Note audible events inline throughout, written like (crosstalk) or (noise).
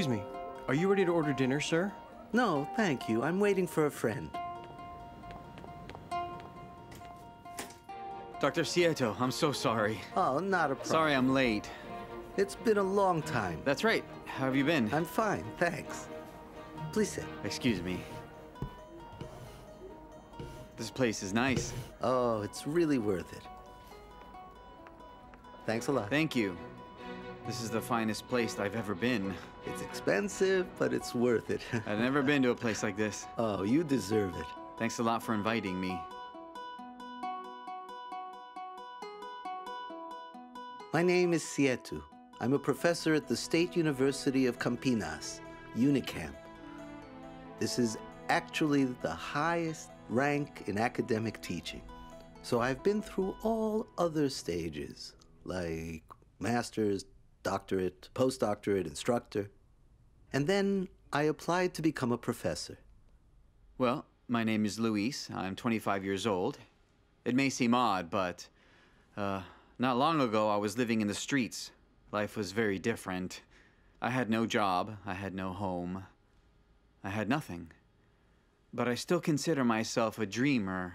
Excuse me. Are you ready to order dinner, sir? No, thank you. I'm waiting for a friend. Dr. Cietto, I'm so sorry. Oh, not a problem. Sorry I'm late. It's been a long time. That's right. How have you been? I'm fine, thanks. Please sit. Excuse me. This place is nice. Oh, it's really worth it. Thanks a lot. Thank you. This is the finest place I've ever been. It's expensive, but it's worth it. (laughs) I've never been to a place like this. oh, you deserve it. Thanks a lot for inviting me. My name is Cietto. I'm a professor at the State University of Campinas, UNICAMP. This is actually the highest rank in academic teaching. So I've been through all other stages, like master's, doctorate, postdoctorate, instructor. And then I applied to become a professor. Well, my name is Luiz. I'm 25 years old. It may seem odd, but uh, not long ago I was living in the streets. Life was very different. I had no job, I had no home, I had nothing. But I still consider myself a dreamer.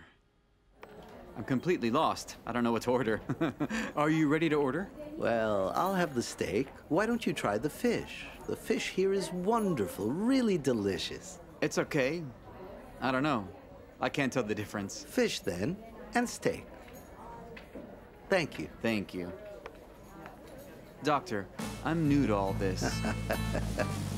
I'm completely lost. I don't know what to order. (laughs) Are you ready to order? Well, I'll have the steak. Why don't you try the fish? The fish here is wonderful, really delicious. it's okay. I don't know. I can't tell the difference. Fish then, and steak. Thank you. Thank you. Doctor, I'm new to all this. (laughs)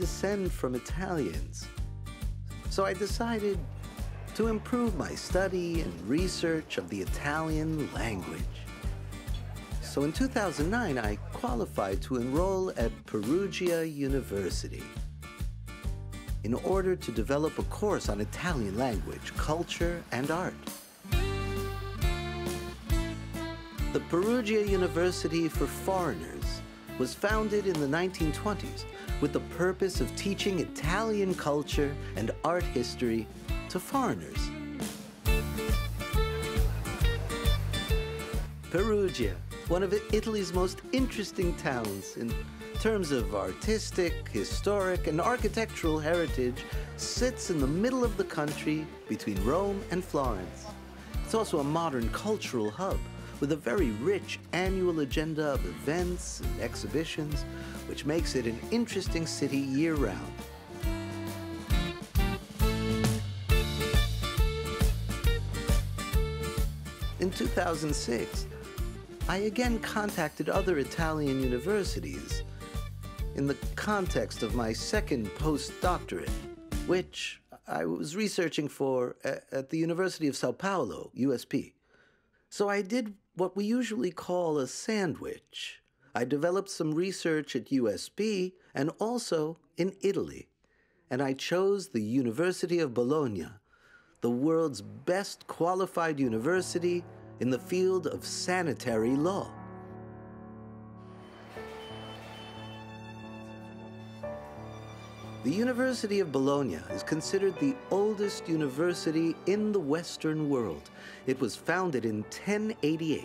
descend from Italians. So I decided to improve my study and research of the Italian language. So in 2009, I qualified to enroll at Perugia University in order to develop a course on Italian language, culture, and art. The Perugia University for Foreigners was founded in the 1920s with the purpose of teaching Italian culture and art history to foreigners. Perugia, one of Italy's most interesting towns in terms of artistic, historic, and architectural heritage, sits in the middle of the country between Rome and Florence. It's also a modern cultural hub with a very rich annual agenda of events and exhibitions, which makes it an interesting city year round. In 2006, I again contacted other Italian universities in the context of my second postdoctorate, which I was researching for uh, at the University of Sao Paulo, USP. So I did what we usually call a sandwich. I developed some research at USP and also in Italy. And I chose the University of Bologna, the world's best qualified university in the field of sanitary law. The University of Bologna is considered the oldest university in the Western world. It was founded in 1088.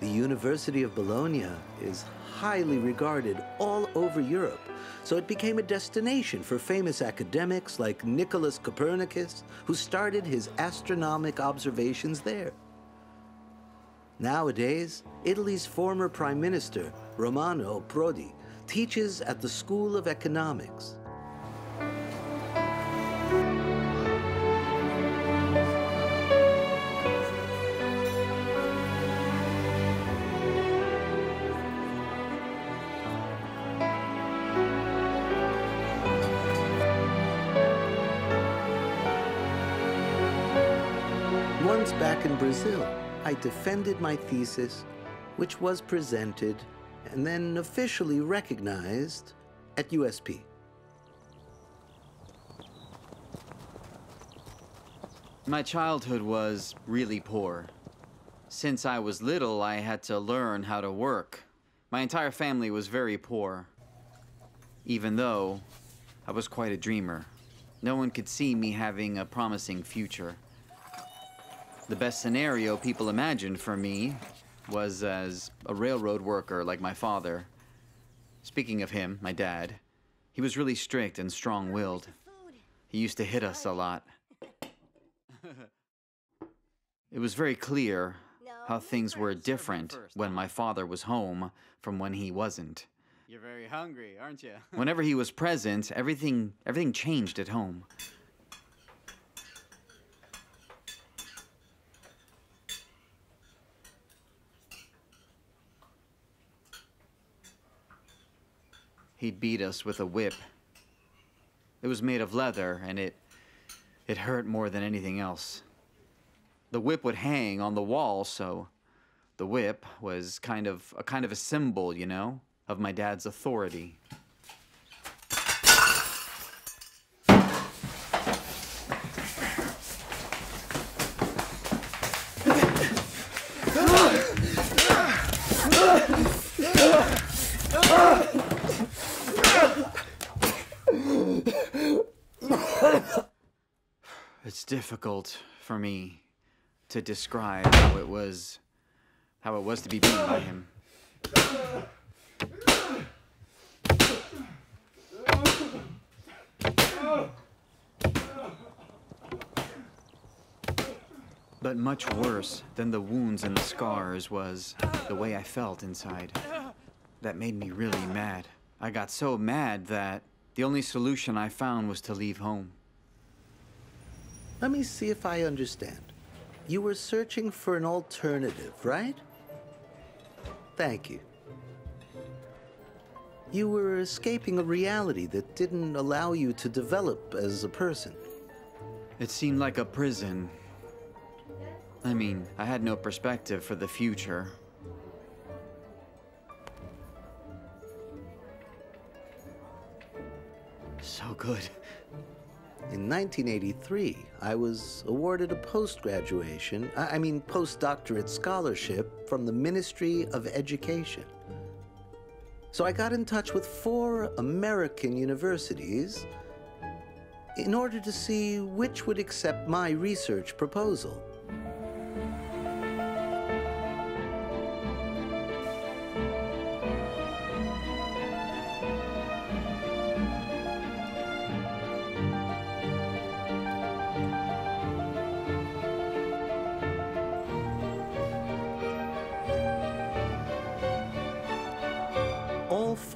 The University of Bologna is highly regarded all over Europe, so it became a destination for famous academics like Nicholas Copernicus, who started his astronomic observations there. Nowadays, Italy's former Prime Minister, Romano Prodi, teaches at the School of Economics. Once back in Brazil, I defended my thesis, which was presented and then officially recognized at USP. My childhood was really poor. Since I was little, I had to learn how to work. My entire family was very poor. Even though I was quite a dreamer, no one could see me having a promising future. The best scenario people imagined for me was as a railroad worker like my father. Speaking of him, my dad, he was really strict and strong willed. He used to hit us a lot. it was very clear how things were different when my father was home from when he wasn't. You're very hungry, aren't you? (laughs) Whenever he was present, everything everything changed at home. He'd beat us with a whip. It was made of leather, and it it hurt more than anything else. The whip would hang on the wall, so the whip was kind of a kind of a symbol, you know, of my dad's authority. It's difficult for me to describe how it was how it was to be beaten by him. But much worse than the wounds and the scars was the way I felt inside. That made me really mad. I got so mad that the only solution I found was to leave home. Let me see if I understand. You were searching for an alternative, right? Thank you. You were escaping a reality that didn't allow you to develop as a person. It seemed like a prison. I mean, I had no perspective for the future. So good. In 1983, I was awarded a post-graduation, I I mean postdoctorate scholarship from the Ministry of Education. So I got in touch with four American universities in order to see which would accept my research proposal.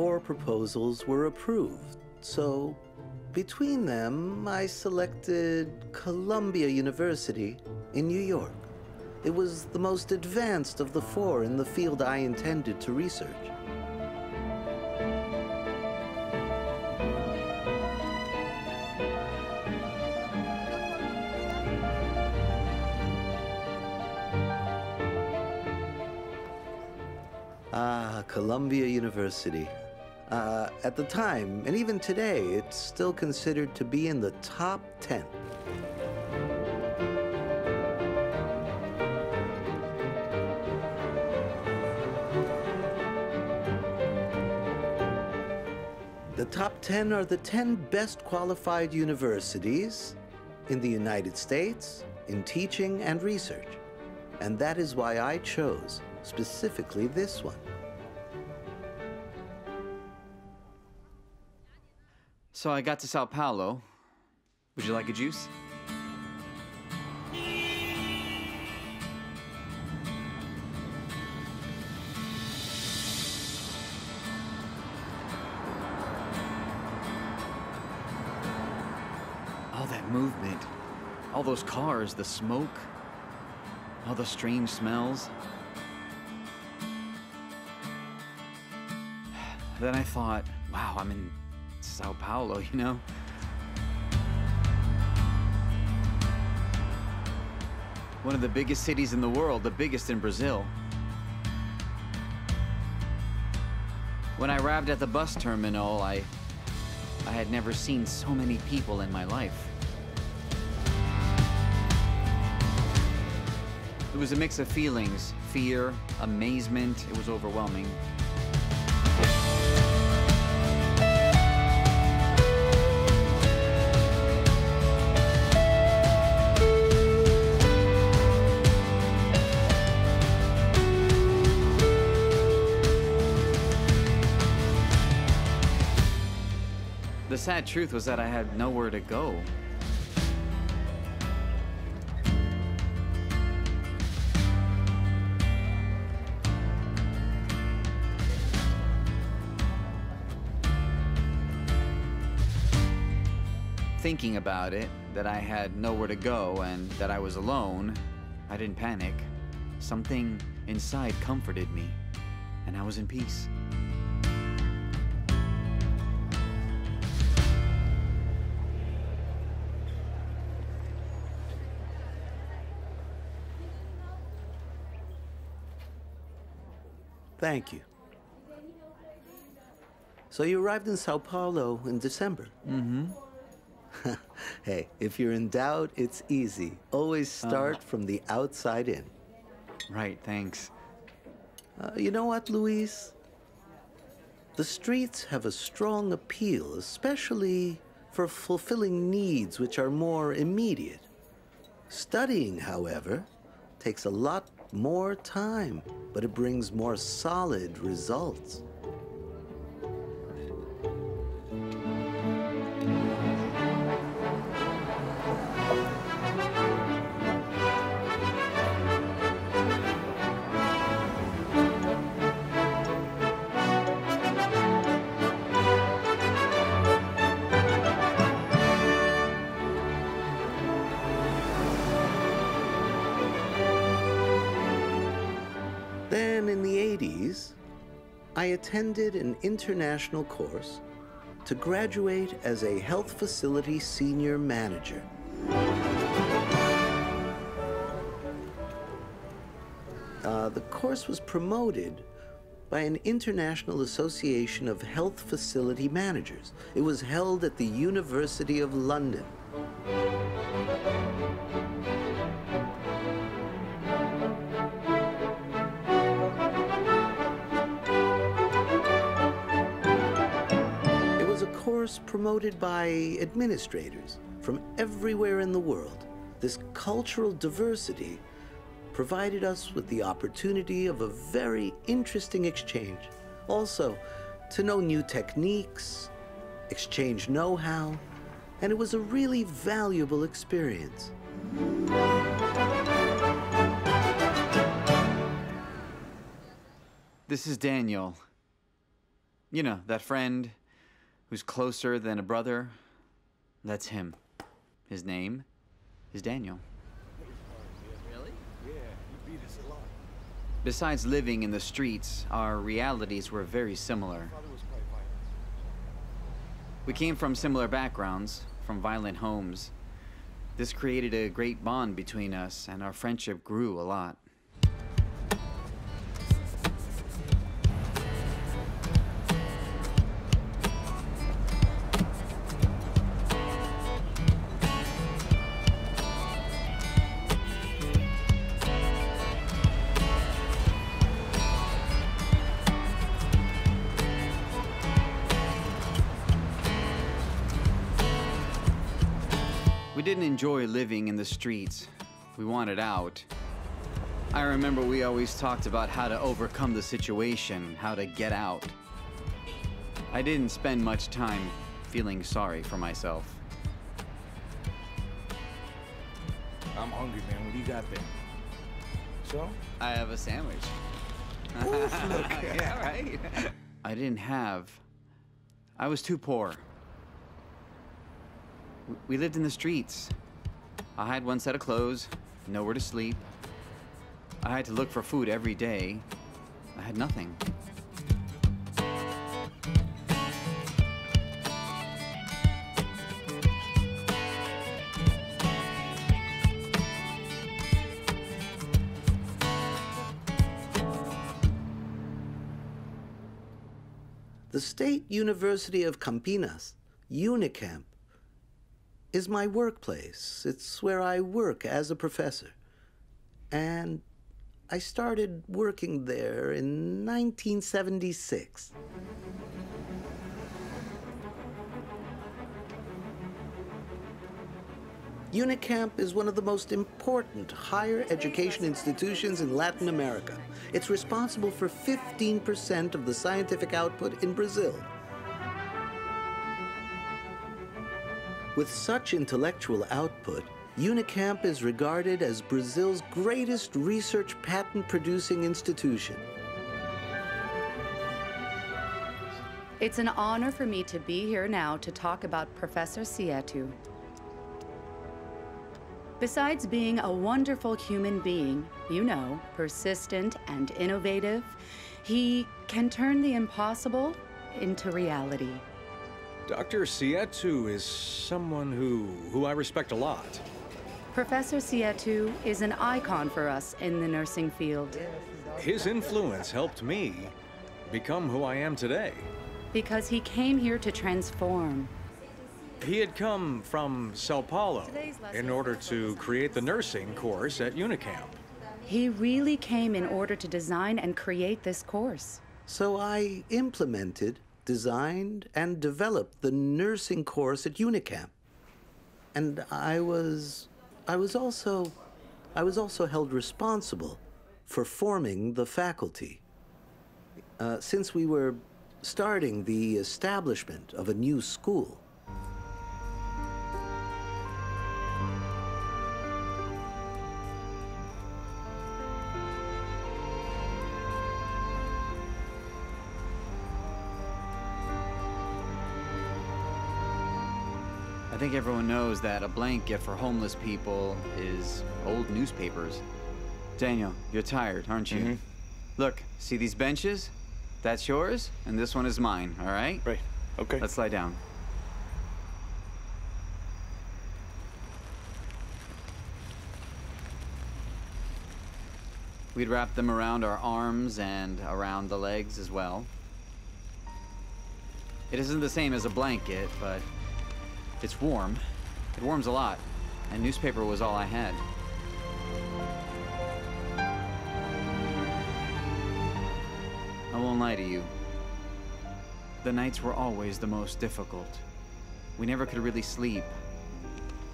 Four proposals were approved, so between them, I selected Columbia University in New York. It was the most advanced of the four in the field I intended to research. Ah, Columbia University. At the time, and even today, it's still considered to be in the top 10. The top 10 are the 10 best qualified universities in the United States in teaching and research. And that is why I chose specifically this one. So I got to Sao Paulo. Would you like a juice? All that movement, all those cars, the smoke, all the strange smells. (sighs) Then I thought, wow, I'm in Sao Paulo, (laughs) you know? One of the biggest cities in the world, the biggest in Brazil. When I arrived at the bus terminal, I I had never seen so many people in my life. It was a mix of feelings fear, amazement. It was overwhelming. Sad truth was that I had nowhere to go. Thinking about it, that I had nowhere to go and that I was alone, I didn't panic. Something inside comforted me, and I was in peace. Thank you. So you arrived in Sao Paulo in December? Mm-hmm. (laughs) hey, if you're in doubt, it's easy. Always start from the outside in. Right, thanks. Uh, you know what, Luiz? The streets have a strong appeal, especially for fulfilling needs which are more immediate. Studying, however, takes a lot more time, but it brings more solid results. Attended an international course to graduate as a health facility senior manager. Uh, the course was promoted by an international association of health facility managers. It was held at the University of London. Course promoted by administrators from everywhere in the world. This cultural diversity provided us with the opportunity of a very interesting exchange. Also, to know new techniques, exchange know how, and it was a really valuable experience. This is Daniel. You know, that friend who's closer than a brother. That's him. His name is Daniel. Besides living in the streets, our realities were very similar. We came from similar backgrounds, from violent homes. This created a great bond between us, and our friendship grew a lot. Enjoy living in the streets. We wanted out. I remember we always talked about how to overcome the situation, how to get out. I didn't spend much time feeling sorry for myself. I'm hungry, man. What do you got there? So? I have a sandwich. Oof! (laughs) yeah, right? I didn't have. I was too poor. We lived in the streets. I had one set of clothes, nowhere to sleep. I had to look for food every day. I had nothing. The State University of Campinas, Unicamp, is my workplace. It's where I work as a professor. and I started working there in 1976. UNICAMP is one of the most important higher education institutions in Latin America. It's responsible for 15% of the scientific output in Brazil. With such intellectual output, UNICAMP is regarded as Brazil's greatest research patent producing institution. It's an honor for me to be here now to talk about Professor Cietto. Besides being a wonderful human being, you know, persistent and innovative, he can turn the impossible into reality. Dr. Cietto is someone who, who I respect a lot. Professor Cietto is an icon for us in the nursing field His influence helped me become who I am today. because he came here to transform. He had come from Sao Paulo in order to create the nursing course at Unicamp. He really came in order to design and create this course. So I implemented, designed, and developed the nursing course at Unicamp. And I was I was also I was also held responsible for forming the faculty. Uh, since we were starting the establishment of a new school. Think everyone knows that a blanket for homeless people is old newspapers. Daniel, you're tired, aren't you? Mm-hmm. Look, see these benches? That's yours, and this one is mine, all right? Right. Okay. Let's lie down. We'd wrap them around our arms and around the legs as well. It isn't the same as a blanket, but it's warm. It warms a lot, and newspaper was all I had. I won't lie to you. The nights were always the most difficult. We never could really sleep.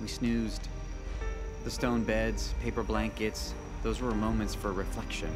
We snoozed. The stone beds, paper blankets, those were moments for reflection.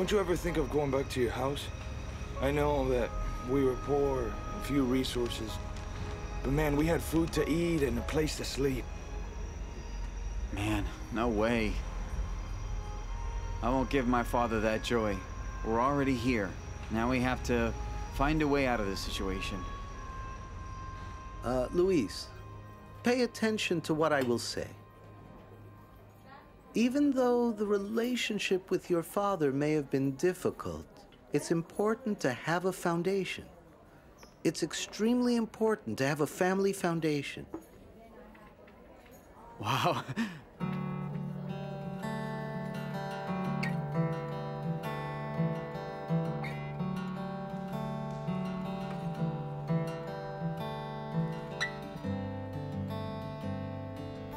Don't you ever think of going back to your house? I know that we were poor, and few resources. But man, we had food to eat and a place to sleep. Man, no way. I won't give my father that joy. We're already here. Now we have to find a way out of this situation. Uh, Luiz, pay attention to what I will say. Even though the relationship with your father may have been difficult, it's important to have a foundation. It's extremely important to have a family foundation. Wow.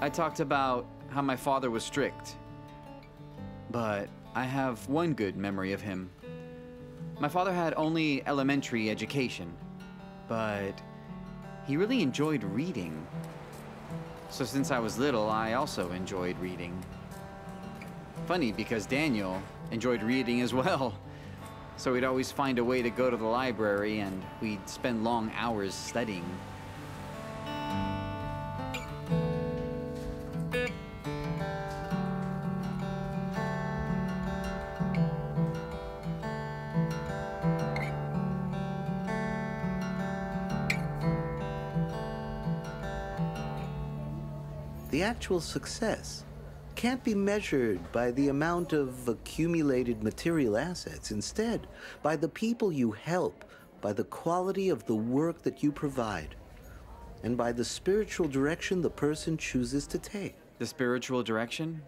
I talked about how my father was strict, but I have one good memory of him. My father had only elementary education, but he really enjoyed reading. So since I was little, I also enjoyed reading. Funny because Daniel enjoyed reading as well. So we'd always find a way to go to the library and we'd spend long hours studying. Actual success can't be measured by the amount of accumulated material assets. Instead, by the people you help, by the quality of the work that you provide, and by the spiritual direction the person chooses to take. The spiritual direction?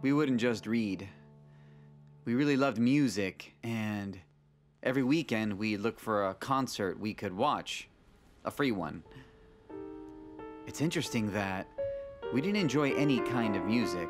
We wouldn't just read. We really loved music, and every weekend we'd look for a concert we could watch, a free one. It's interesting that we didn't enjoy any kind of music.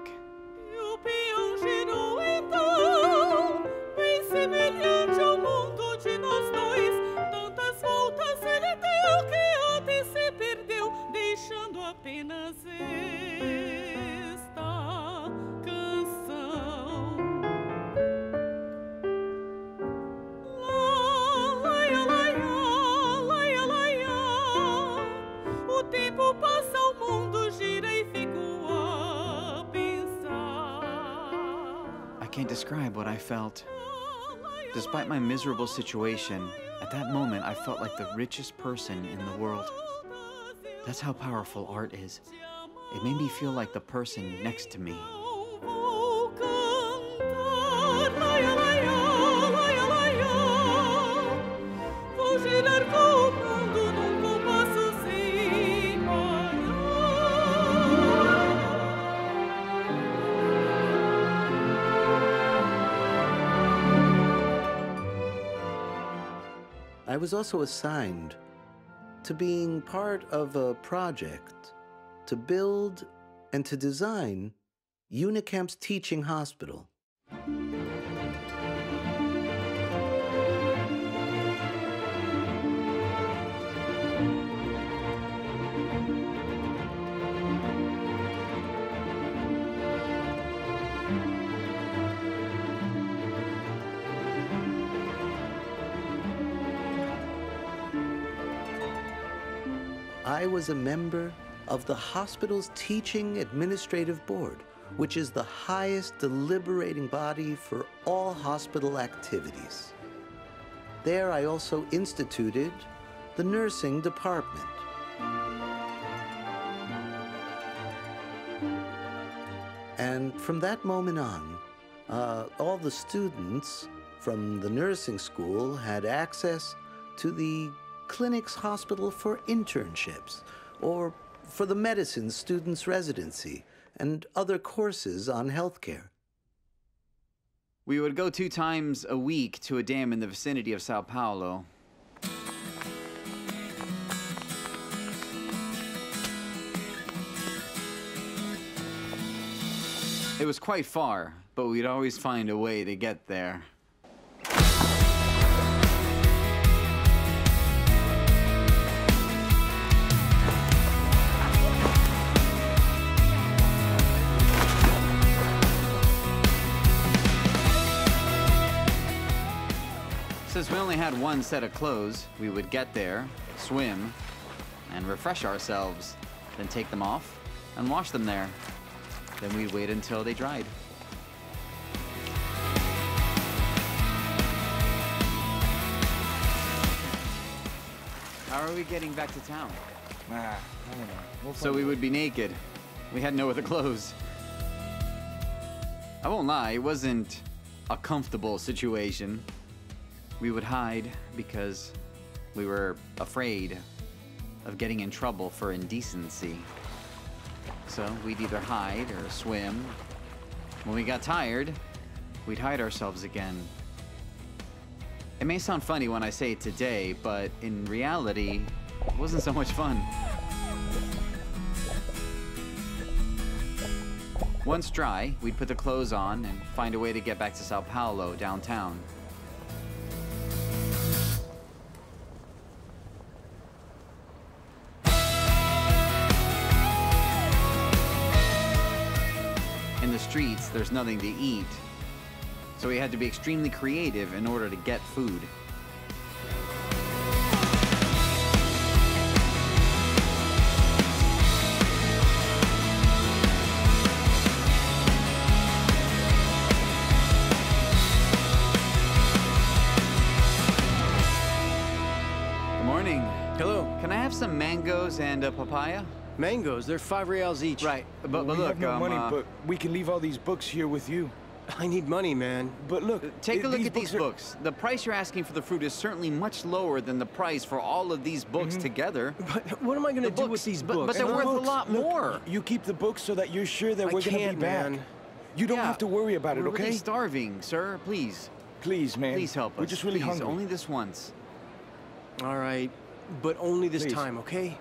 Miserable situation, at that moment I felt like the richest person in the world. That's how powerful art is. It made me feel like the person next to me. I was also assigned to being part of a project to build and to design Unicamp's teaching hospital. I was a member of the hospital's Teaching Administrative Board, which is the highest deliberating body for all hospital activities. There, I also instituted the nursing department. And from that moment on, uh, all the students from the nursing school had access to the clinic's hospital for internships or for the medicine student's residency and other courses on healthcare. We would go two times a week to a dam in the vicinity of Sao Paulo. It was quite far, but we'd always find a way to get there. Since we only had one set of clothes, we would get there, swim, and refresh ourselves, then take them off and wash them there. Then we'd wait until they dried. How are we getting back to town? Nah, I don't know. We'll So we would be naked. We had no other clothes. I won't lie, it wasn't a comfortable situation. We would hide because we were afraid of getting in trouble for indecency. So we'd either hide or swim. When we got tired, we'd hide ourselves again. It may sound funny when I say it today, but in reality, it wasn't so much fun. Once dry, we'd put the clothes on and find a way to get back to Sao Paulo downtown. Streets, there's nothing to eat, so we had to be extremely creative in order to get food. Good morning. Hello. Can I have some mangoes and a papaya? Mangoes, they're five reals each. Right, but, but we look, have no um, money, uh, but we can leave all these books here with you. I need money, man. But look, Take a look at these are- books. The price you're asking for the fruit is certainly much lower than the price for all of these books together. But what am I gonna do books, with these books? but they're And worth a books, lot look, more. You keep the books so that you're sure that I we're gonna be can't, back. man. You don't Yeah, have to worry about it, We're okay? really starving, sir. Please, Please, man. please help us. We're just really Please, hungry. Only this once. All right, but only this Please. time, okay?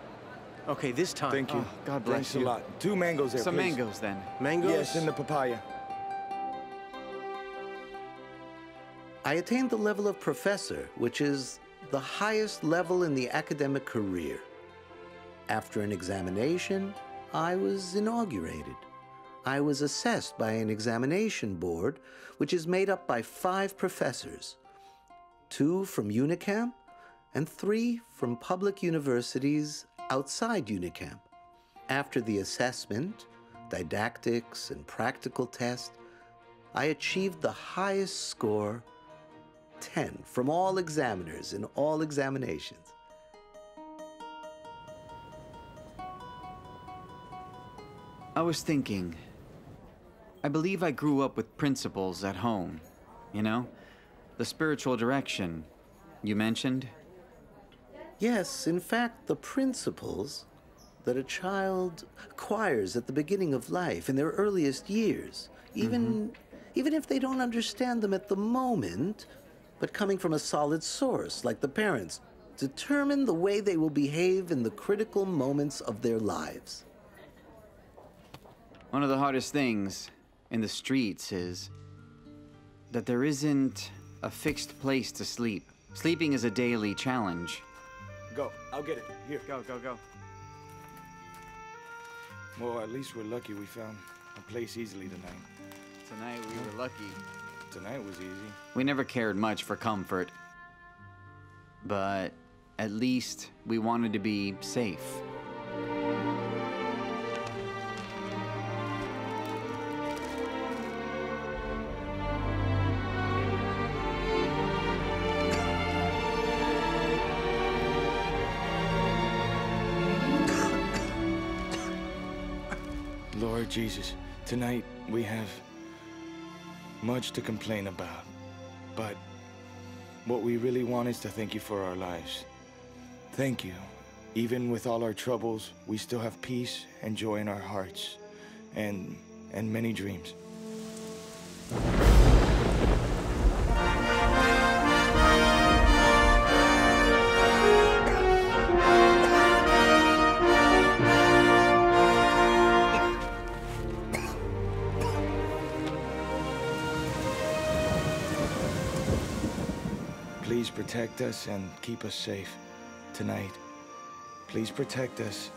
Okay, this time. Thank you. Oh, God bless Thanks you. a lot. Two mangoes there, Some please. mangoes, then. Mangoes? Yes, and the papaya. I attained the level of professor, which is the highest level in the academic career. After an examination, I was inaugurated. I was assessed by an examination board, which is made up by five professors two from Unicamp and three from public universities outside Unicamp. After the assessment, didactics, and practical test, I achieved the highest score 10 from all examiners in all examinations. I was thinking. I believe I grew up with principles at home. You know? The spiritual direction you mentioned. Yes, in fact, the principles that a child acquires at the beginning of life in their earliest years, even, mm-hmm. even if they don't understand them at the moment, but coming from a solid source like the parents, determine the way they will behave in the critical moments of their lives. One of the hardest things in the streets is that there isn't a fixed place to sleep. Sleeping is a daily challenge. Go. I'll get it. Here. Go, go, go. Well, at least we're lucky we found a place easily tonight. Tonight we were lucky. Tonight was easy. We never cared much for comfort. But at least we wanted to be safe. Jesus, tonight we have much to complain about. But what we really want is to thank you for our lives. Thank you. Even with all our troubles, we still have peace and joy in our hearts and and many dreams. Please protect us and keep us safe tonight. Please protect us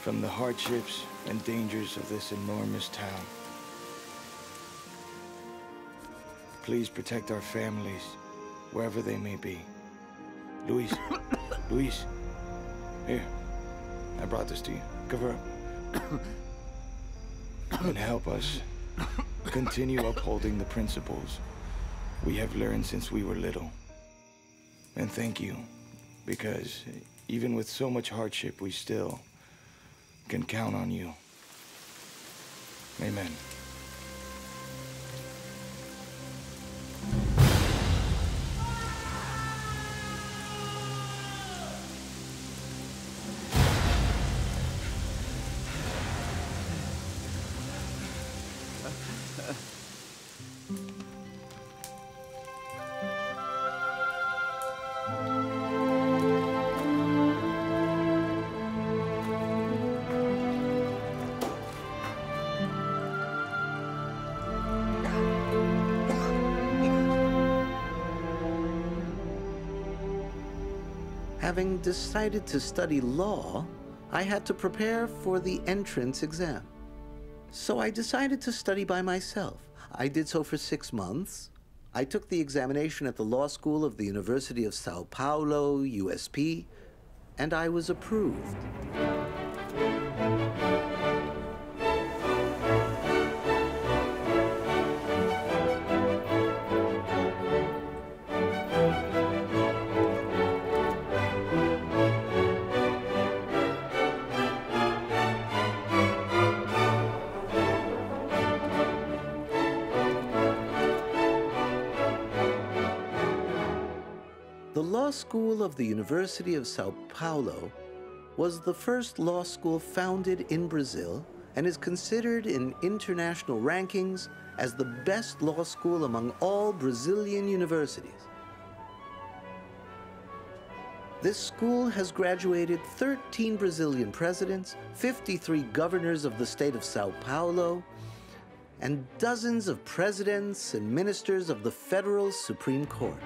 from the hardships and dangers of this enormous town. Please protect our families, wherever they may be. Luiz, (coughs) Luiz, here, I brought this to you. Cover up. (coughs) and help us (coughs) continue upholding the principles we have learned since we were little. And thank you, because even with so much hardship, we still can count on you. Amen. Having decided to study law, I had to prepare for the entrance exam. So I decided to study by myself. I did so for six months. I took the examination at the law school of the University of Sao Paulo, USP, and I was approved. Law school of the University of Sao Paulo was the first law school founded in Brazil and is considered in international rankings as the best law school among all Brazilian universities. This school has graduated 13 Brazilian presidents, 53 governors of the state of Sao Paulo, and dozens of presidents and ministers of the federal Supreme Court.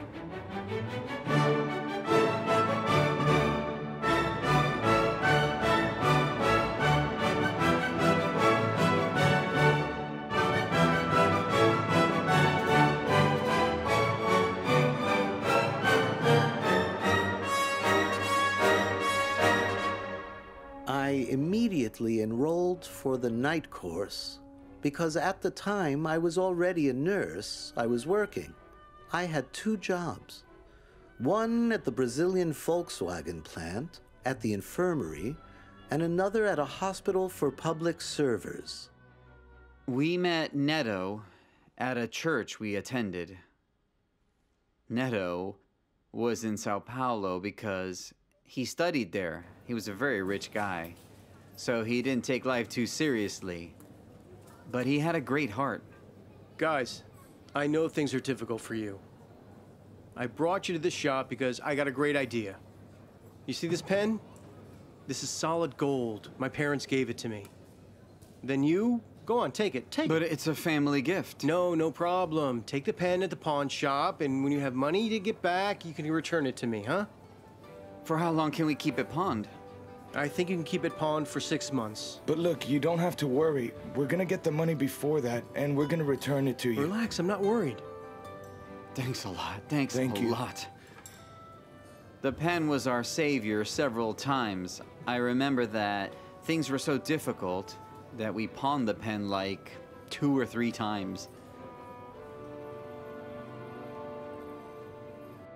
I immediately enrolled for the night course because at the time I was already a nurse, I was working. I had two jobs one at the Brazilian Volkswagen plant, at the infirmary, and another at a hospital for public servers. We met Neto at a church we attended. Neto was in Sao Paulo because he studied there. He was a very rich guy. So he didn't take life too seriously. But he had a great heart. Guys, I know things are difficult for you. I brought you to this shop because I got a great idea. You see this pen? This is solid gold. My parents gave it to me. Then you, go on, take it. Take But it. But it's a family gift. No, no problem. Take the pen at the pawn shop, and when you have money to get back, you can return it to me, huh? For how long can we keep it pawned? I think you can keep it pawned for six months. But look, you don't have to worry. We're gonna get the money before that, and we're gonna return it to you. Relax, I'm not worried. Thanks a lot. Thanks Thank a you. lot. The pen was our savior several times. I remember that things were so difficult that we pawned the pen like two or three times.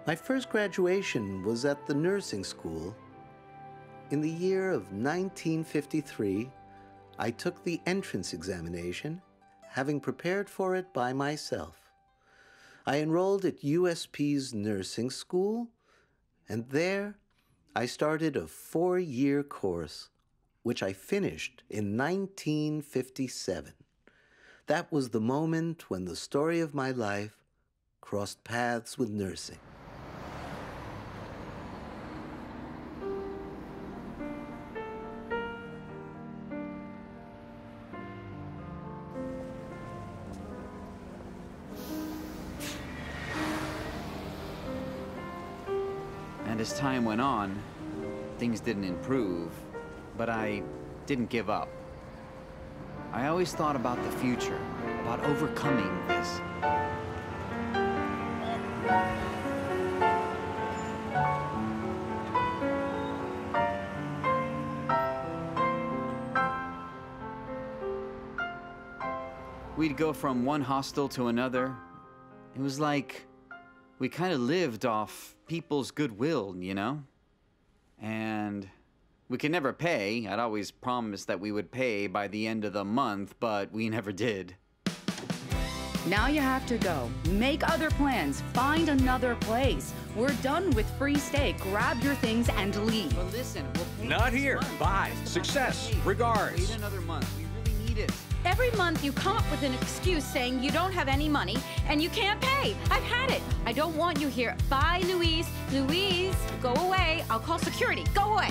My first graduation was at the nursing school. In the year of 1953, I took the entrance examination, having prepared for it by myself. I enrolled at USP's nursing school, and there I started a four year course, which I finished in 1957. That was the moment when the story of my life crossed paths with nursing. Time went on, things didn't improve, but I didn't give up. I always thought about the future, about overcoming this. We'd go from one hostel to another. It was like we kind of lived off people's goodwill, you know? And we could never pay. I'd always promised that we would pay by the end of the month, but we (laughs) never did. Now you have to go. Make other plans. Find another place. We're done with free stay. Grab your things and leave. But listen, we'll pay Not here. month. Bye. Success. Regards. Wait another month. We really need it. Every month you come up with an excuse saying you don't have any money and you can't pay. I've had it. I don't want you here. Bye, Luiz. Luiz, go away. I'll call security. Go away.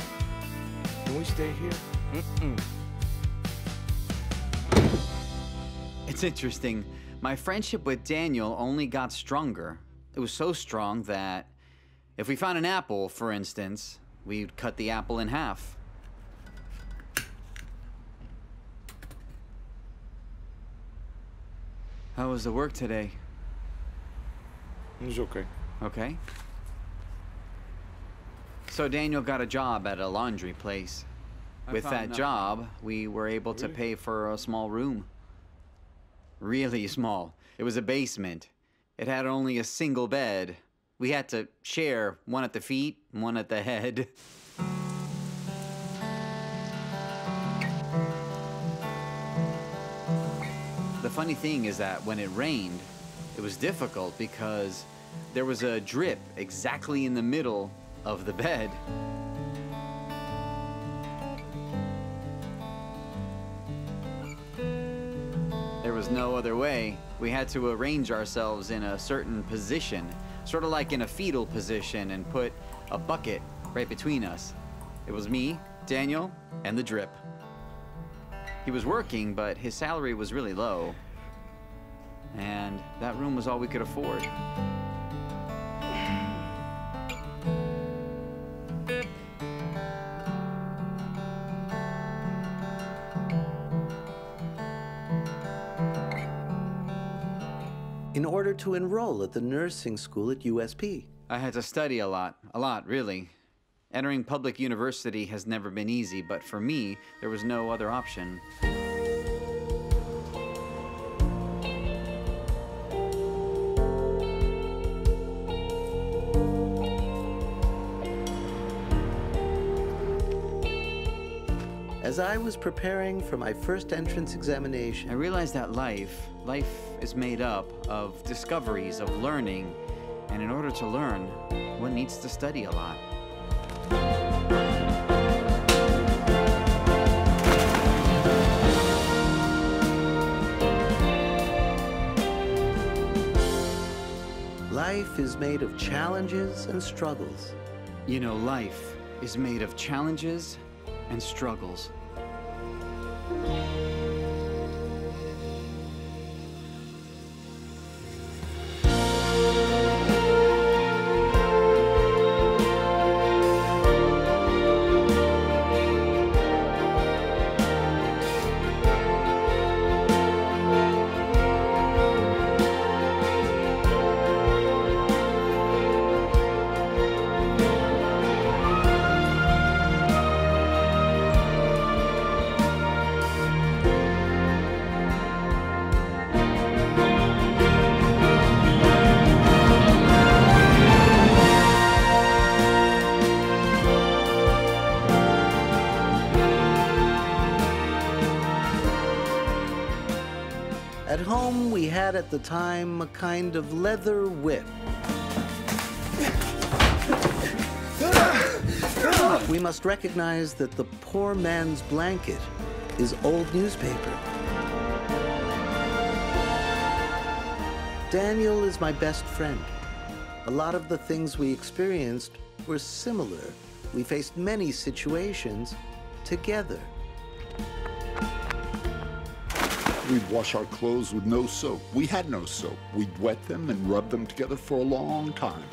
Can we stay here? Mm-mm. It's interesting. My friendship with Daniel only got stronger. It was so strong that if we found an apple, for instance, we'd cut the apple in half. How was the work today? It was okay. Okay. So Daniel got a job at a laundry place. With that nothing. job, we were able to pay for a small room. Really small. It was a basement. It had only a single bed. We had to share one at the feet, one at the (laughs) head. Funny thing is that when it rained, it was difficult because there was a drip exactly in the middle of the bed. There was no other way. We had to arrange ourselves in a certain position, sort of like in a fetal position, and put a bucket right between us. It was me, Daniel, and the drip. He was working, but his salary was really low. And that room was all we could afford. In order to enroll at the nursing school at USP. I had to study a lot, a lot, really. Entering public university has never been easy, but for me, there was no other option. As I was preparing for my first entrance examination, I realized that life, life is made up of discoveries, of learning, and in order to learn, one needs to study a lot. life is made of challenges and struggles. You know, life is made of challenges and struggles. Had at the time a kind of leather whip. We must recognize that the poor man's blanket is old newspaper. Daniel is my best friend. A lot of the things we experienced were similar. We faced many situations together. We'd wash our clothes with no soap. We had no soap. We'd wet them and rub them together for a long time.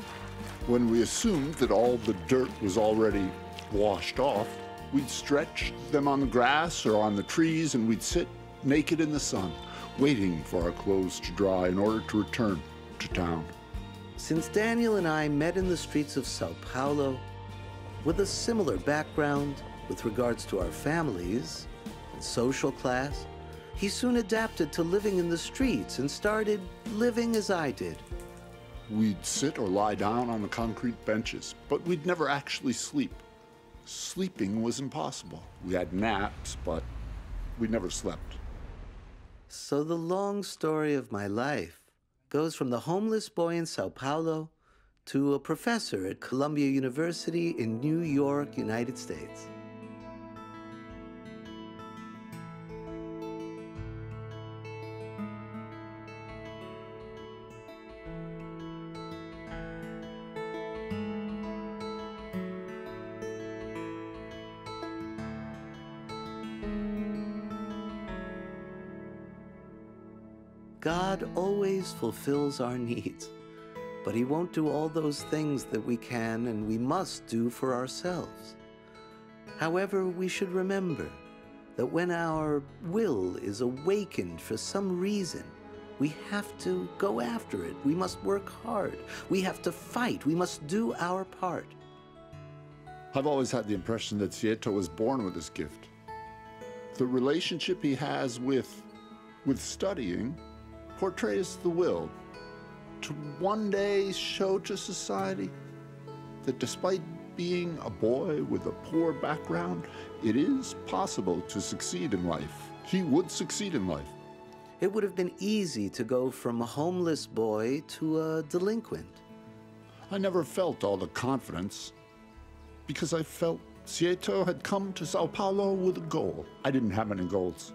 When we assumed that all the dirt was already washed off, we'd stretch them on the grass or on the trees and we'd sit naked in the sun, waiting for our clothes to dry in order to return to town. Since Daniel and I met in the streets of Sao Paulo with a similar background with regards to our families and social class, he soon adapted to living in the streets and started living as I did. We'd sit or lie down on the concrete benches, but we'd never actually sleep. Sleeping was impossible. We had naps, but we never slept. So the long story of my life goes from the homeless boy in Sao Paulo to a professor at Columbia University in New York, United States. God always fulfills our needs, but He won't do all those things that we can and we must do for ourselves. However, we should remember that when our will is awakened for some reason, we have to go after it. We must work hard. We have to fight. We must do our part. I've always had the impression that Cietto was born with this gift. The relationship he has with, with studying portrays the will to one day show to society that despite being a boy with a poor background, it is possible to succeed in life. He would succeed in life. It would have been easy to go from a homeless boy to a delinquent. I never felt all the confidence because I felt Cietto had come to Sao Paulo with a goal. I didn't have any goals.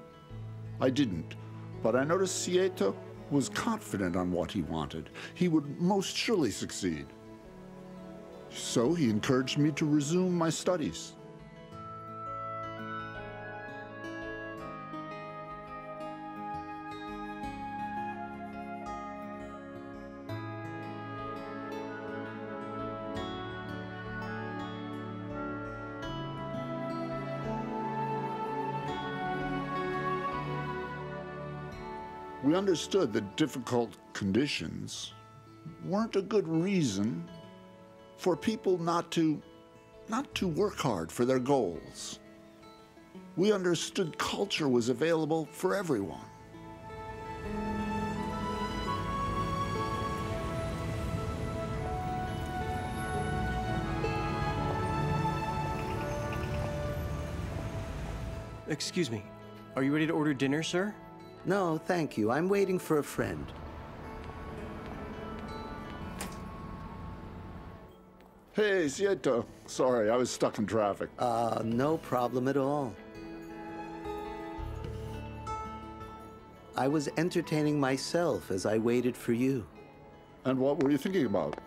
I didn't. But I noticed Cietto was confident on what he wanted. He would most surely succeed. So he encouraged me to resume my studies. We understood that difficult conditions weren't a good reason for people not to not to work hard for their goals. We understood culture was available for everyone. Excuse me. Are you ready to order dinner, sir? No, thank you. I'm waiting for a friend. Hey, Cietto. Sorry, I was stuck in traffic. Uh, no problem at all. I was entertaining myself as I waited for you. And what were you thinking about?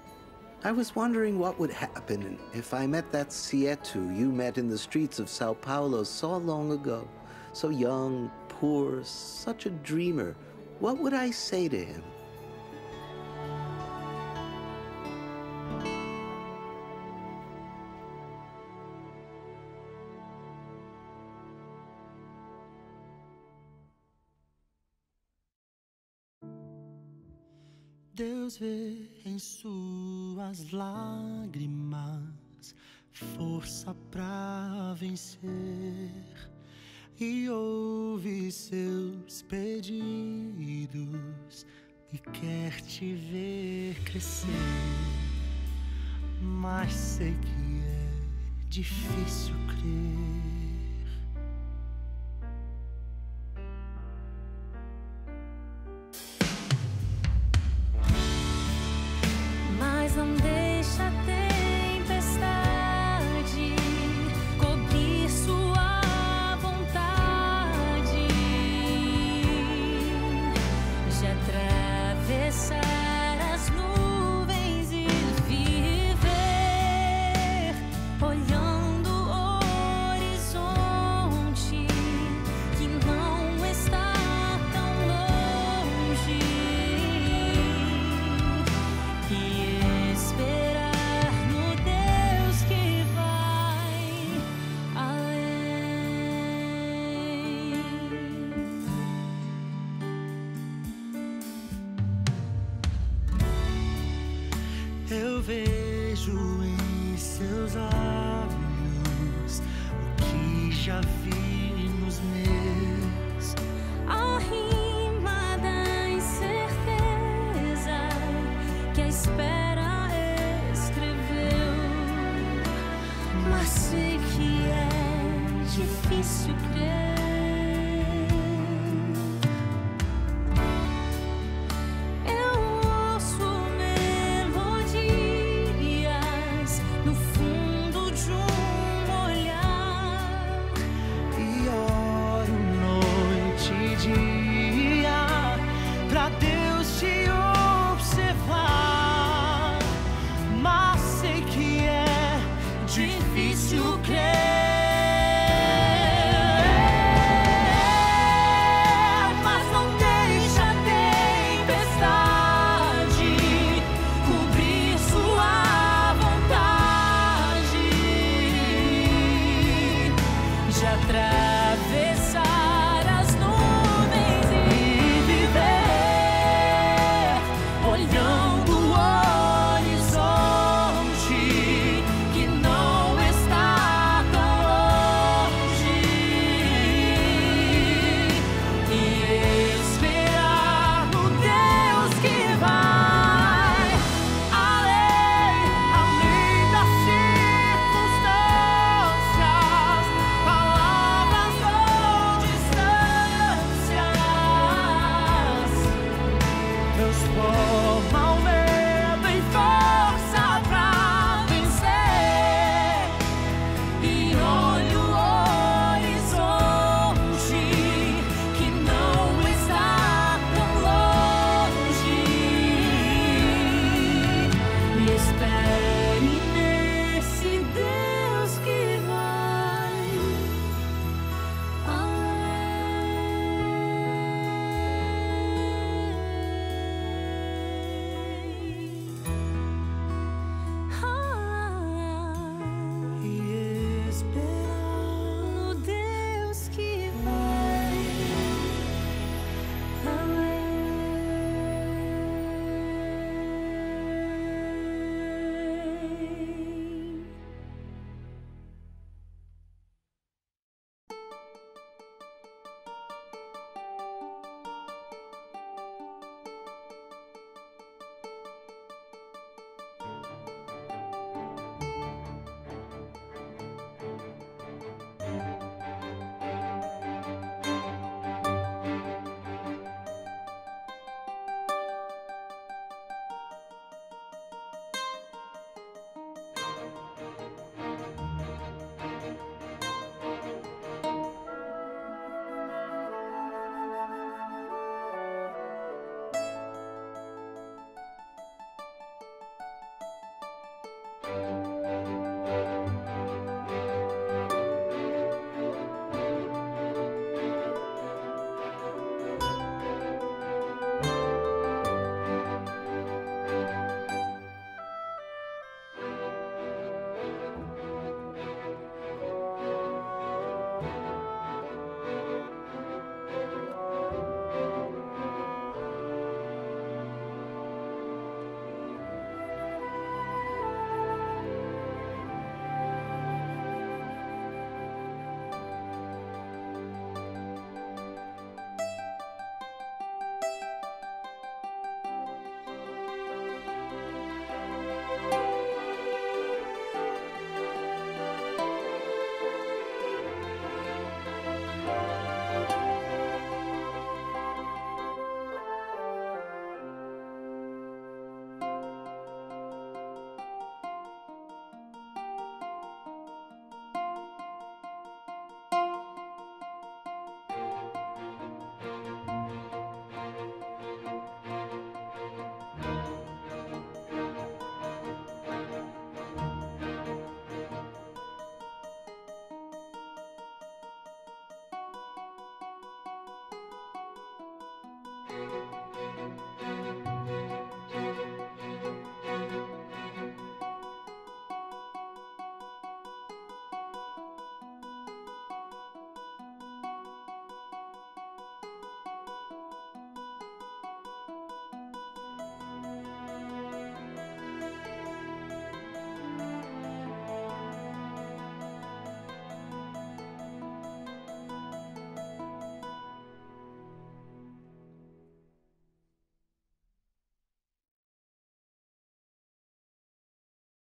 I was wondering what would happen if I met that Cietto you met in the streets of Sao Paulo so long ago. So young, poor, such a dreamer. What would I say to him? Deus vê em suas lágrimas força pra vencer e ouve seus pedidos e quer te ver crescer. Mas sei que é difícil crer.